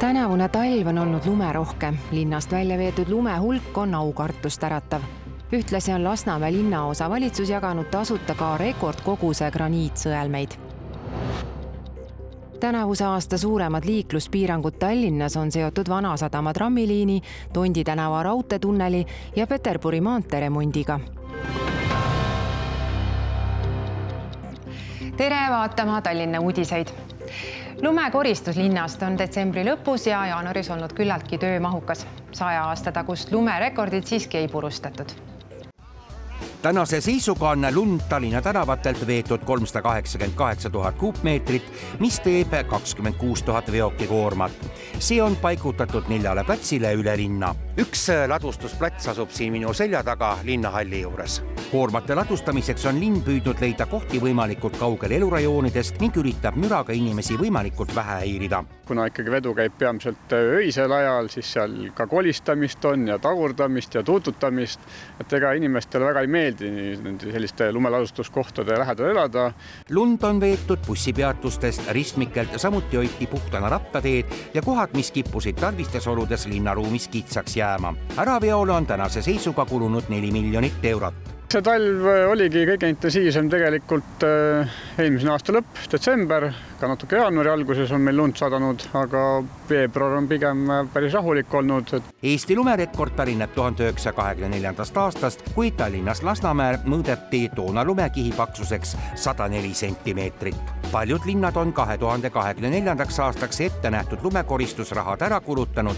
tänavune talv on olnud lumerohke, linnast välja veetud lume hulk on aukartust äratav. ühtlasi on Lasnamäe linnaosa valitsus jaganud tasuta ka rekordkoguse graniitsõelmeid. tänavuse aasta suuremad liikluspiirangud Tallinnas on seotud Vanasadama trammiliini, Tondi tänava raudteetunneli ja Peterburi maantee remondiga tere vaatama Tallinna uudiseid lumekoristus linnast on detsembri lõpus ja jaanuaris olnud küllaltki töömahukas. saja aasta tagust lumerekordit siiski ei purustatud tänase seisuga on lund Tallinna tänavatelt veetud kolmsada kaheksakümmend kaheksa tuhat kuupmeetrit, mis teeb kakskümmend kuus tuhat veokikoormat. see on paigutatud neljale platsile üle linna. üks ladustusplats asub siin minu selja taga linnahalli juures koormate ladustamiseks on linn püüdnud leida kohti võimalikult kaugel elurajoonidest ning üritab müraga inimesi võimalikult vähe häirida. kuna ikkagi vedu käib peamiselt öisel ajal, siis seal ka kolistamist on ja tagurdamist ja tuututamist, et ega inimestele väga ei meeldi nende selliste lumeladustuskohtade lähedal elada. lund on veetud bussipeatustest, ristmikelt, samuti hoiti puhtana rattateed ja kohad, mis kippusid talvistes oludes linnaruumis kitsaks jääma. äraveole on tänase seisuga kulunud neli miljonit eurot see talv äh, oligi kõige intensiivsem tegelikult äh, eelmise aasta lõpp, detsember, ka natuke jaanuari alguses on meil lund sadanud, aga veebruar on pigem äh, päris rahulik olnud. Eesti lumerekord pärineb tuhande üheksasaja kahekümne neljandast aastast, kui Tallinnas Lasnamäel mõõdeti toona lumekihi paksuseks sada neli sentimeetrit. paljud linnad on kahe tuhande kahekümne neljandaks aastaks ette nähtud lumekoristusrahad ära kulutanud.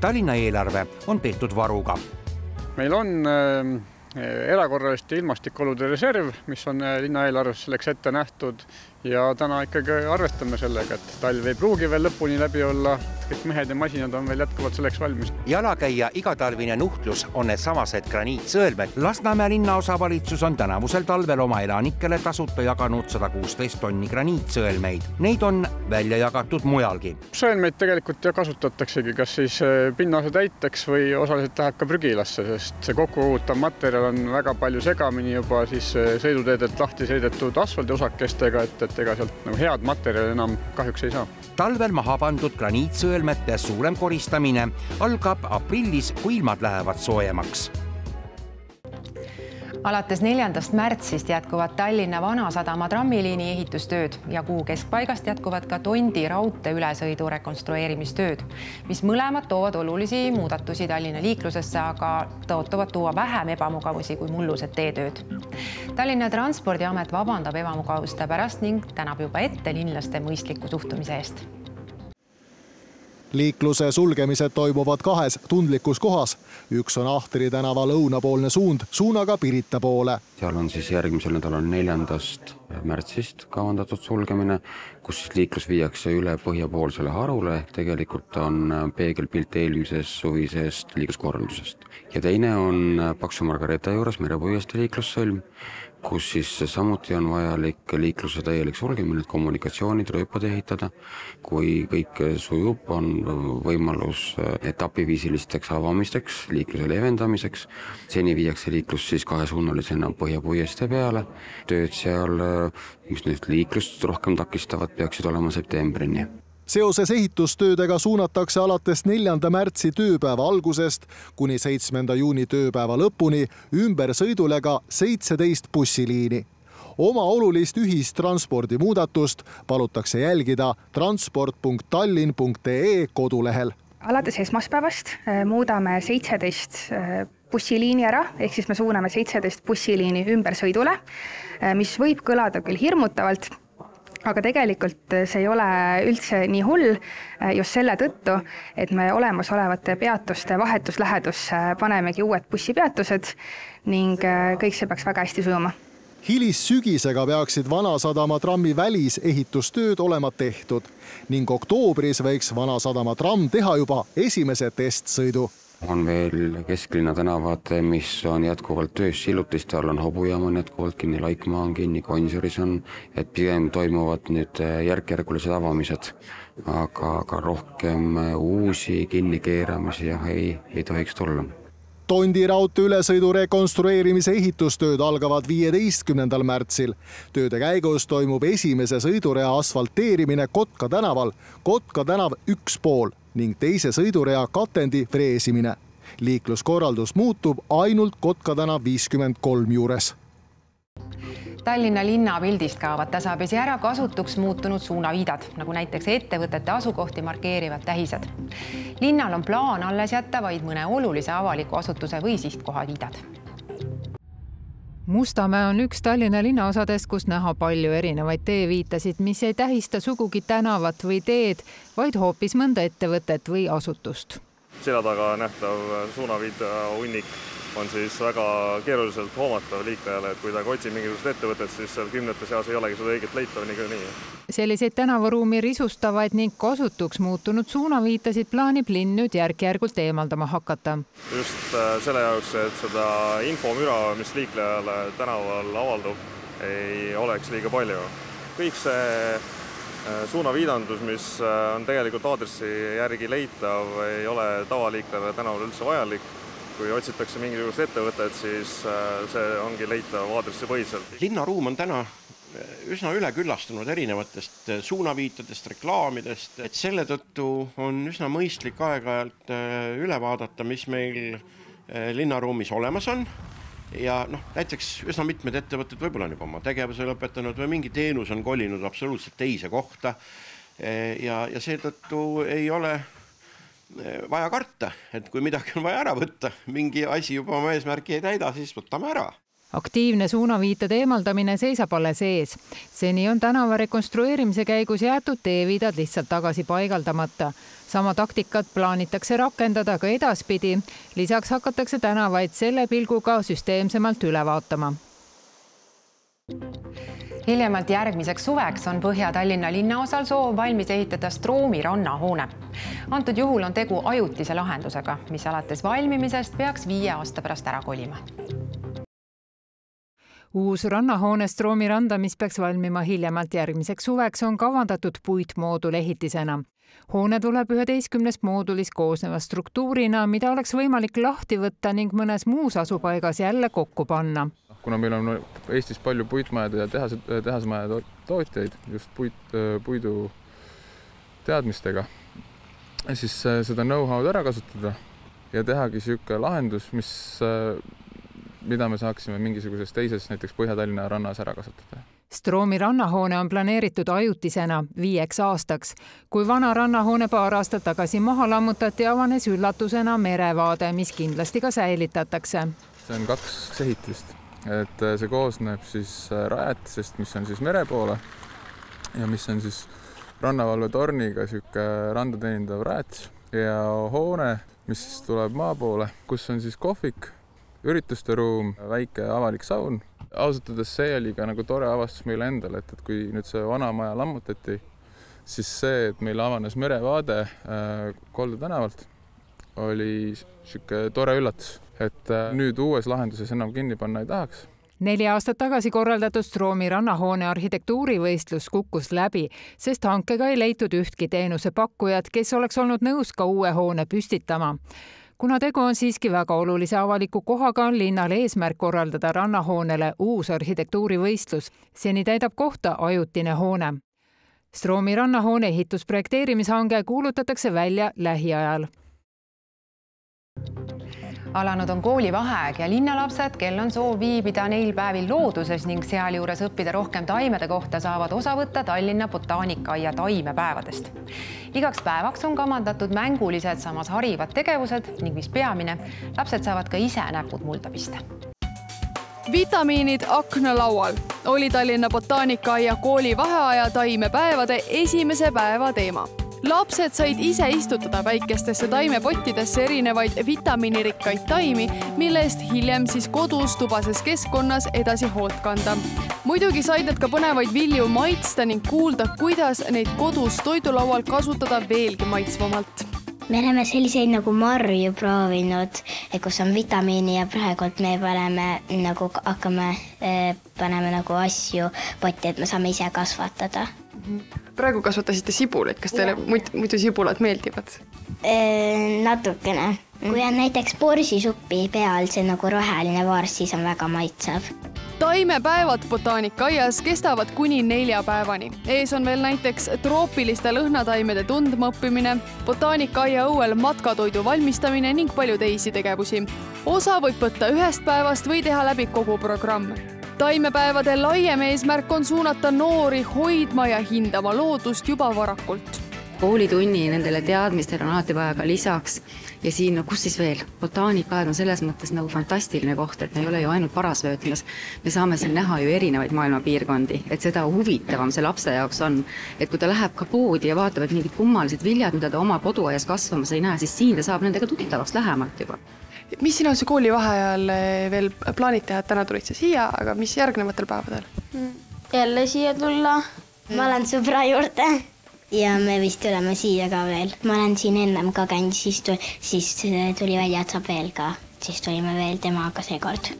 Tallinna eelarve on tehtud varuga. meil on äh erakorraliste ilmastikuolude reserv, mis on äh, linnaeelarves selleks ette nähtud ja täna ikkagi arvestame sellega, et talv ei pruugi veel lõpuni läbi olla, kõik mehed ja masinad on veel jätkuvalt selleks valmis. jalakäija igatalvine nuhtlus on needsamased graniitsõelmed. Lasnamäe linnaosavalitsus on tänavusel talvel oma elanikele tasuta jaganud sada kuusteist tonni graniitsõelmeid. Neid on välja jagatud mujalgi. sõelmeid tegelikult ju kasutataksegi kas siis äh, pinnase täiteks või osaliselt läheb ka prügilasse, sest see kokkukogutav materjal on väga palju segamini juba siis äh, sõiduteedelt lahti sõidetud asfaldiosakestega, et, et et ega sealt nagu head materjali enam kahjuks ei saa. talvel maha pandud graniitsõelmete suurem koristamine algab aprillis, kui ilmad lähevad soojemaks alates neljandast märtsist jätkuvad Tallinna Vanasadama trammiliini ehitustööd ja kuu keskpaigast jätkuvad ka Tondi raudtee ülesõidu rekonstrueerimistööd, mis mõlemad toovad olulisi muudatusi Tallinna liiklusesse, aga tõotavad tuua vähem ebamugavusi kui mullused teetööd. Tallinna Transpordiamet vabandab ebamugavuste pärast ning tänab juba ette linlaste mõistliku suhtumise eest liikluse sulgemised toimuvad kahes tundlikus kohas. üks on Ahtri tänava lõunapoolne suund suunaga Pirita poole. seal on siis järgmisel nädalal neljandast märtsist kavandatud sulgemine, kus siis liiklus viiakse üle põhjapoolsele harule ehk tegelikult on peegelpilt eelmisest suvisest liikluskorraldusest. ja teine on Paksu Margareeta juures merepuiestee liiklussõlm kus siis samuti on vajalik liikluse täielik sulgemine, et kommunikatsioonid, rööpad ehitada. kui kõik sujub, on võimalus etapiviisilisteks avamisteks, liikluse leevendamiseks. seni viiakse liiklus siis kahesuunalisena Põhja-Puiestee peale. tööd seal, mis nüüd liiklust rohkem takistavad, peaksid olema septembrini seoses ehitustöödega suunatakse alates neljanda märtsi tööpäeva algusest kuni seitsmenda juuni tööpäeva lõpuni ümbersõidule ka seitseteist bussiliini. oma olulist ühistranspordi muudatust palutakse jälgida transport.tallinn.ee kodulehel. alates esmaspäevast äh, muudame seitseteist äh, bussiliini ära, ehk siis me suuname seitseteist bussiliini ümbersõidule, äh, mis võib kõlada küll hirmutavalt aga tegelikult see ei ole üldse nii hull eh, just selle tõttu, et me olemasolevate peatuste vahetus lähedusse panemegi uued bussipeatused ning eh, kõik see peaks väga hästi sujuma. Hilissügisega peaksid Vanasadama trammi välisehitustööd olema tehtud ning oktoobris võiks Vanasadama tramm teha juba esimese testsõidu on veel kesklinna tänavad, mis on jätkuvalt töös, Sillutiste all on hobujaam on jätkuvalt kinni, Laikmaa on kinni, Gonsioris on, et pigem toimuvad nüüd äh, järk-järgulised avamised. aga, aga rohkem äh, uusi kinnikeeramisi jah, ei, ei tohiks tulla Tondi raudtee ülesõidu rekonstrueerimise ehitustööd algavad viieteistkümnendal märtsil. tööde käigus toimub esimese sõidurea asfalteerimine Kotka tänaval, Kotka tänav üks pool ning teise sõidurea katendi freesimine. liikluskorraldus muutub ainult Kotka tänav viiskümmend kolm juures Tallinna linnapildist kaovad tasapisi ära kasutuks muutunud suunaviidad, nagu näiteks ettevõtete asukohti markeerivad tähised. linnal on plaan alles jätta vaid mõne olulise avaliku asutuse või sihtkoha viidad. Mustamäe on üks Tallinna linnaosadest, kus näha palju erinevaid teeviitasid, mis ei tähista sugugi tänavat või teed, vaid hoopis mõnda ettevõtet või asutust. selja taga nähtav suunaviid hunnik on siis väga keeruliselt hoomatav liiklejale, et kui ta otsib mingisugust ettevõtet, siis seal kümnete seas ei olegi seda õiget leitav niikuinii. selliseid tänavaruumi risustavaid ning kasutuks muutunud suunaviitasid plaanib linn nüüd järk-järgult eemaldama hakata. just äh, selle jaoks, et seda infomüra, mis liiklejale tänaval avaldub, ei oleks liiga palju. kõik see äh, suunaviidandus, mis äh, on tegelikult aadressi järgi leitav, ei ole tavaliiklejale tänaval üldse vajalik kui otsitakse mingisugust ettevõtet, siis äh, see ongi leitav aadressipõhiselt. linnaruum on täna äh, üsna üleküllastunud erinevatest äh, suunaviitadest, reklaamidest, et selle tõttu on üsna mõistlik aeg-ajalt üle vaadata, mis meil linnaruumis olemas on ja noh, näiteks üsna mitmed ettevõtted võib-olla on juba oma tegevuse lõpetanud või mingi teenus on kolinud absoluutselt teise kohta. ja, ja seetõttu ei ole vaja karta, et kui midagi on vaja ära võtta, mingi asi juba oma eesmärki ei täida, siis võtame ära aktiivne suunaviitade eemaldamine seisab alles ees. seni on tänava rekonstrueerimise käigus jäetud teeviidad lihtsalt tagasi paigaldamata. sama taktikat plaanitakse rakendada ka edaspidi. lisaks hakatakse tänavaid selle pilguga süsteemsemalt üle vaatama hiljemalt järgmiseks suveks on Põhja-Tallinna linnaosal soov valmis ehitada Stroomi rannahoone. antud juhul on tegu ajutise lahendusega, mis alates valmimisest peaks viie aasta pärast ära kolima uus rannahoone Stroomi randa, mis peaks valmima hiljemalt järgmiseks suveks, on kavandatud puitmoodul ehitisena. hoone tuleb üheteistkümnest moodulist koosneva struktuurina, mida oleks võimalik lahti võtta ning mõnes muus asupaigas jälle kokku panna kuna meil on Eestis palju puitmajade ja tehase, tehasmajade tootjaid just puit, puidu teadmistega, siis äh, seda know-how'd ära kasutada ja tehagi niisugune lahendus, mis, äh, mida me saaksime mingisuguses teises, näiteks Põhja-Tallinna rannas ära kasutada Stroomi rannahoone on planeeritud ajutisena viieks aastaks. kui vana rannahoone paar aastat tagasi maha lammutati, avanes üllatusena merevaade, mis kindlasti ka säilitatakse. see on kaks ehitist et äh, see koosneb siis äh, rajatisest, mis on siis mere poole ja mis on siis rannavalvetorniga sihuke randa teenindav rajatis ja hoone, mis tuleb maa poole, kus on siis kohvik, ürituste ruum, väike avalik saun. ausalt öeldes see oli ka nagu tore avastus meile endale, et, et kui nüüd see vana maja lammutati, siis see, et meil avanes merevaade äh, Kolde tänavalt, oli sihuke tore üllatus et äh, nüüd uues lahenduses enam kinni panna ei tahaks neli aastat tagasi korraldatud Stroomi rannahoone arhitektuurivõistlus kukkus läbi, sest hankega ei leitud ühtki teenusepakkujat, kes oleks olnud nõus ka uue hoone püstitama. kuna tegu on siiski väga olulise avaliku kohaga, on linnal eesmärk korraldada rannahoonele uus arhitektuurivõistlus. seni täidab kohta ajutine hoone. Stroomi rannahoone ehitusprojekteerimishange kuulutatakse välja lähiajal alanud on koolivaheaeg ja linnalapsed, kel on soov viibida neil päevil looduses ning sealjuures õppida rohkem taimede kohta, saavad osa võtta Tallinna botaanikaaia taimepäevadest. igaks päevaks on kavandatud mängulised, samas harivad tegevused ning mis peamine, lapsed saavad ka ise näpud mulda pista. Vitamiinid aknalaual oli Tallinna botaanikaaia koolivaheaja taimepäevade esimese päeva teema lapsed said ise istutada väikestesse taimepottidesse erinevaid vitamiinirikkaid taimi, mille eest hiljem siis kodus tubases keskkonnas edasi hoolt kanda. muidugi said nad ka põnevaid vilju maitsta ning kuulda, kuidas neid kodus toidulaual kasutada veelgi maitsvamalt. Me oleme selliseid nagu marju proovinud, kus on vitamiini ja praegu me paneme nagu hakkame, eh, paneme nagu asju potti, et me saame ise kasvatada praegu kasvatasite sibulit, kas teile muidu, muidu sibulad meeldivad? natukene, kui on näiteks borsisuppi peal see nagu roheline vaars, siis on väga maitsev taimepäevad botaanikaaias kestavad kuni nelja päevani. ees on veel näiteks troopiliste lõhnataimede tundma õppimine, botaanikaaia õuel matkatoidu valmistamine ning palju teisi tegevusi. osa võib võtta ühest päevast või teha läbi kogu programm taimepäevade laiem eesmärk on suunata noori hoidma ja hindama loodust juba varakult. Koolitunni nendele teadmistele on alati vaja ka lisaks. Ja siin, no kus siis veel, botaanikaaed on selles mõttes nagu fantastiline koht, et me ei ole ju ainult parasvöötmes, me saame siin näha ju erinevaid maailma piirkondi, et seda huvitavam see lapse jaoks on. et kui ta läheb ka poodi ja vaatab, et mingid kummalised viljad, mida ta oma koduaias kasvamas ei näe, siis siin ta saab nendega tuttavaks lähemalt juba mis sina siis koolivaheajal eh, veel plaanid teha, et täna tulid sa siia, aga mis järgnevatel päevadel? jälle siia tulla. ma lähen sõbra juurde ja me vist tuleme siia ka veel. ma olen siin ennem ka käinud, siis, siis tuli välja, et saab veel ka, siis tulime veel temaga seekord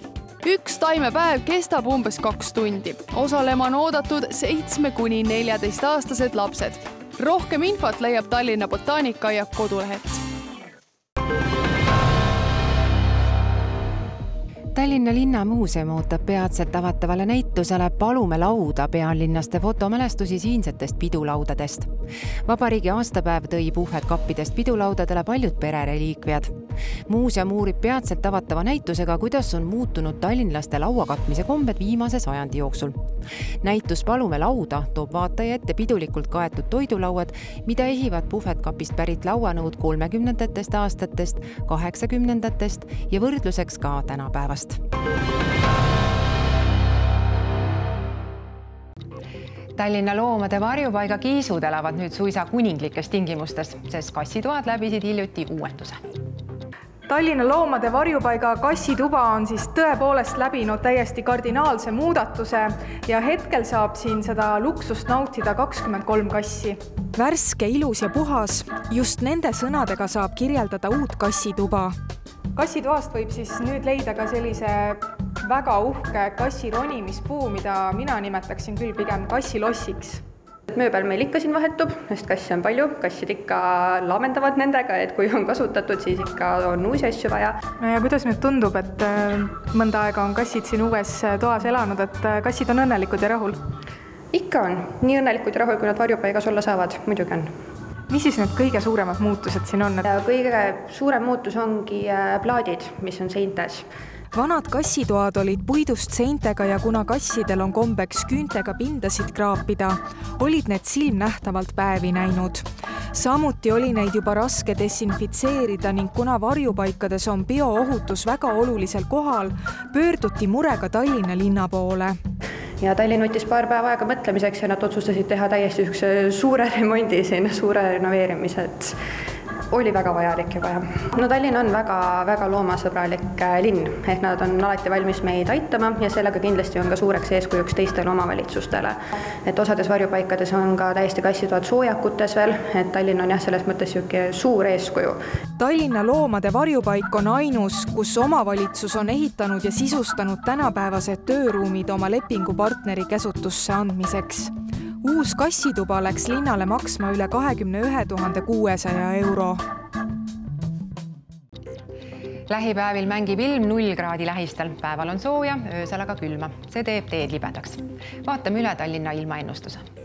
üks taimepäev kestab umbes kaks tundi. osalema on oodatud seitsme kuni neljateistaastased lapsed. rohkem infot leiab Tallinna botaanikaaia kodulehelt Tallinna Linnamuuseum ootab peatselt avatavale näitusele Palume lauda pealinlaste fotomälestusi siinsetest pidulaudadest. vabariigi aastapäev tõi puhvetkappidest pidulaudadele paljud perereliikviad. muuseum uurib peatselt avatava näitusega, kuidas on muutunud tallinlaste lauakatmise kombed viimase sajandi jooksul. näitus Palume lauda toob vaataja ette pidulikult kaetud toidulauad, mida ehivad puhvetkapist pärit lauanõud kolmekümnendatest aastatest, kaheksakümnendatest ja võrdluseks ka tänapäevast päevast. Tallinna loomade varjupaiga kiisud elavad nüüd suisa kuninglikes tingimustes, sest kassitoad läbisid hiljuti uuenduse Tallinna loomade varjupaiga kassituba on siis tõepoolest läbinud täiesti kardinaalse muudatuse ja hetkel saab siin seda luksust nautida kakskümmend kolm kassi. värske, ilus ja puhas, just nende sõnadega saab kirjeldada uut kassituba kassitoast võib siis nüüd leida ka sellise väga uhke kassi ronimispuu, mida mina nimetaksin küll pigem kassilossiks. Mööbel meil ikka siin vahetub, sest kasse on palju, kassid ikka laamendavad nendega, et kui on kasutatud, siis ikka on uusi asju vaja. no ja kuidas nüüd tundub, et äh, mõnda aega on kassid siin uues äh, toas elanud, et äh, kassid on õnnelikud ja rahul? ikka on, nii õnnelikud ja rahul, kui nad varjupaigas olla saavad, muidugi on mis siis need kõige suuremad muutused siin on? kõige suurem muutus ongi äh, plaadid, mis on seintes vanad kassitoad olid puidust seintega ja kuna kassidel on kombeks küüntega pindasid kraapida, olid need silmnähtavalt päevi näinud. samuti oli neid juba raske desinfitseerida ning kuna varjupaikades on bioohutus väga olulisel kohal, pöörduti murega Tallinna linna poole ja Tallinn võttis paar päeva aega mõtlemiseks ja nad otsustasid teha täiesti niisuguse suure remondi siin, suure renoveerimise, et oli väga vajalik juba jah. no Tallinn on väga-väga loomasõbralik äh, linn, ehk nad on alati valmis meid aitama ja sellega kindlasti on ka suureks eeskujuks teistele omavalitsustele. et osades varjupaikades on ka täiesti kassitoad soojakutes veel, et Tallinn on jah, selles mõttes niisugune suur eeskuju. Tallinna loomade varjupaik on ainus, kus omavalitsus on ehitanud ja sisustanud tänapäevased tööruumid oma lepingupartneri käsutusse andmiseks uus kassituba läks linnale maksma üle kahekümne ühe tuhande kuuesaja euro. lähipäevil mängib ilm null kraadi lähistel, päeval on sooja, öösel aga külma, see teeb teed libedaks. vaatame üle Tallinna ilmaennustuse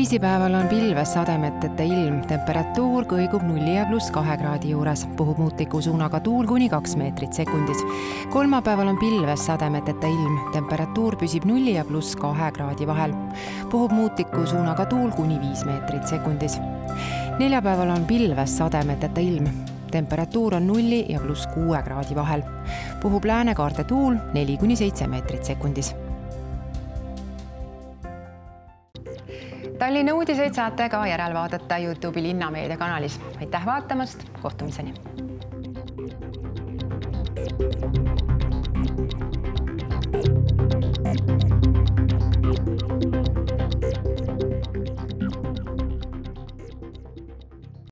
teisipäeval on pilves sademeteta ilm, temperatuur kõigub nulli ja pluss kahe kraadi juures, puhub muutliku suunaga tuul kuni kaks meetrit sekundis. kolmapäeval on pilves sademeteta ilm, temperatuur püsib nulli ja pluss kahe kraadi vahel, puhub muutliku suunaga tuul kuni viis meetrit sekundis. neljapäeval on pilves sademeteta ilm, temperatuur on nulli ja pluss kuue kraadi vahel, puhub läänekaarde tuul neli kuni seitse meetrit sekundis Tallinna uudiseid saate ka järelvaadata Youtube'i linnameedia kanalis. aitäh vaatamast, kohtumiseni